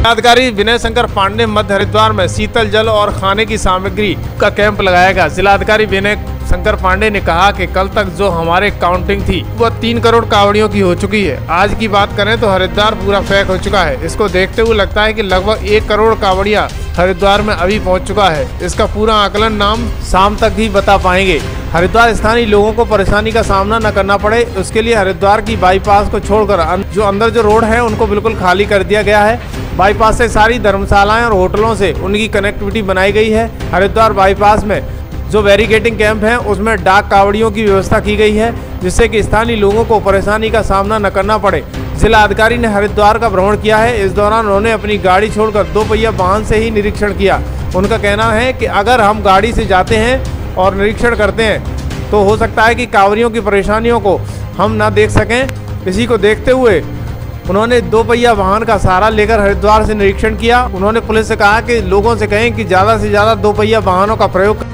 जिलाधिकारी विनय शंकर पांडे मध्य हरिद्वार में शीतल जल और खाने की सामग्री का कैंप लगाया गया। जिलाधिकारी विनय शंकर पांडे ने कहा कि कल तक जो हमारे काउंटिंग थी, वह तीन करोड़ कावड़ियों की हो चुकी है। आज की बात करें तो हरिद्वार पूरा पैक हो चुका है। इसको देखते हुए लगता है कि लगभग एक करोड़ कावड़िया हरिद्वार में अभी पहुँच चुका है। इसका पूरा आकलन नाम शाम तक ही बता पाएँगे। हरिद्वार स्थानीय लोगों को परेशानी का सामना न करना पड़े। उसके लिए हरिद्वार की बाईपास को छोड़कर जो अंदर जो रोड है, उनको बिल्कुल खाली कर दिया गया है। बाईपास से सारी धर्मशालाएँ और होटलों से उनकी कनेक्टिविटी बनाई गई है। हरिद्वार बाईपास में जो बैरिकेटिंग कैंप है, उसमें डाक कावड़ियों की व्यवस्था की गई है, जिससे कि स्थानीय लोगों को परेशानी का सामना न करना पड़े। जिला अधिकारी ने हरिद्वार का भ्रमण किया है। इस दौरान उन्होंने अपनी गाड़ी छोड़कर दो पहिया वाहन से ही निरीक्षण किया। उनका कहना है कि अगर हम गाड़ी से जाते हैं और निरीक्षण करते हैं तो हो सकता है कि कांवरियों की परेशानियों को हम ना देख सकें। इसी को देखते हुए उन्होंने दो पहिया वाहन का सहारा लेकर हरिद्वार से निरीक्षण किया। उन्होंने पुलिस से कहा कि लोगों से कहें कि ज़्यादा से ज़्यादा दो पहिया वाहनों का प्रयोग